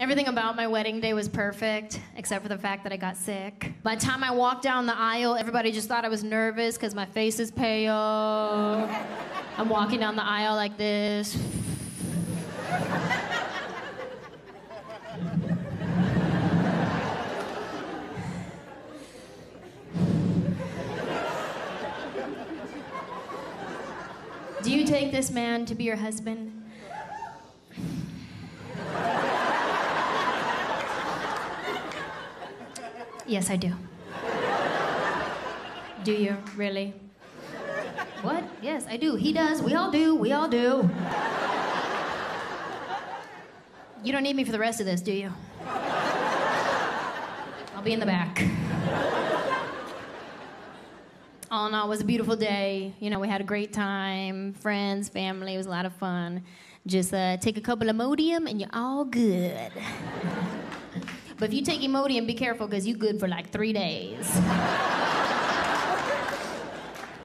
Everything about my wedding day was perfect, except for the fact that I got sick. By the time I walked down the aisle, everybody just thought I was nervous because my face is pale. I'm walking down the aisle like this. Do you take this man to be your husband? Yes, I do. Do you really? What? Yes, I do. He does. We all do. We all do. You don't need me for the rest of this, do you? I'll be in the back. All in all, it was a beautiful day. You know, we had a great time. Friends, family, it was a lot of fun. Just uh, take a couple of Imodium and you're all good. But if you take Imodium, be careful because you good for like three days.